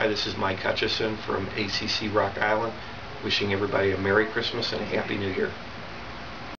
Hi, this is Mike Hutchison from ACC Rock Island, wishing everybody a Merry Christmas and a Happy New Year.